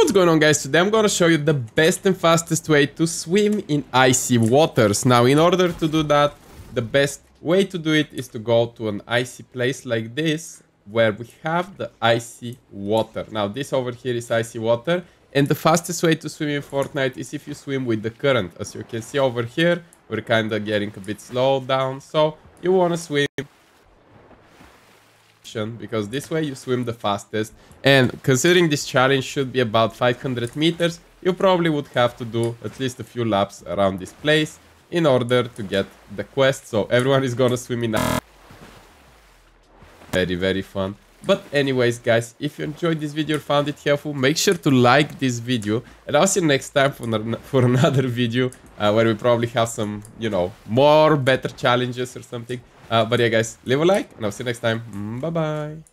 what's going on guys? Today I'm gonna show you the best and fastest way to swim in icy waters. Now in order to do that, the best way to do it is to go to an icy place like this where we have the icy water. Now this over here is icy water and the fastest way to swim in Fortnite is if you swim with the current. As you can see over here, we're kinda getting a bit slowed down. So you wanna swim because this way you swim the fastest. And considering this challenge should be about 500 meters you probably would have to do at least a few laps around this place in order to get the quest. So everyone is gonna swim in very very fun. But anyways guys if you enjoyed this video or found it helpful make sure to like this video and i'll see you next time for, for another video uh, where we probably have some you know more better challenges or something uh, but yeah, guys, leave a like, and I'll see you next time. Bye-bye.